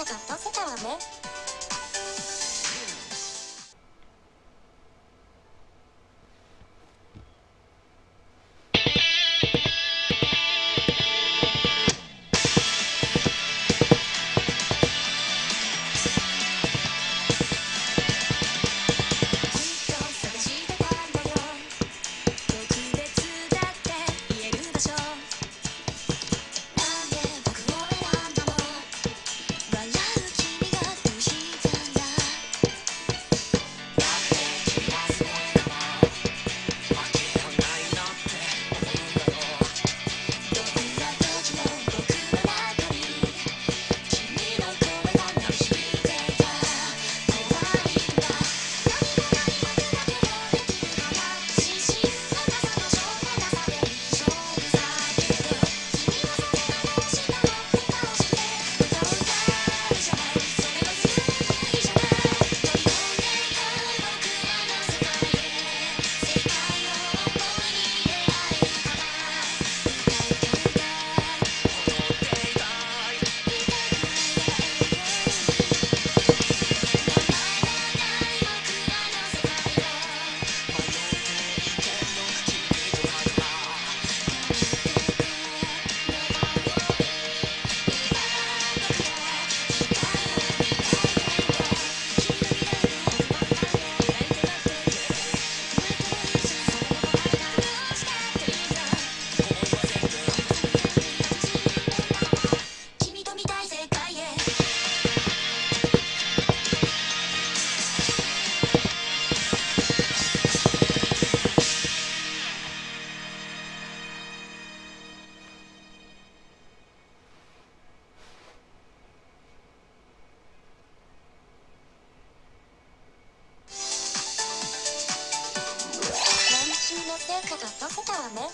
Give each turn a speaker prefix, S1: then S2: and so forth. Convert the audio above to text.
S1: かちょっとせちね。けど、ロケタはね、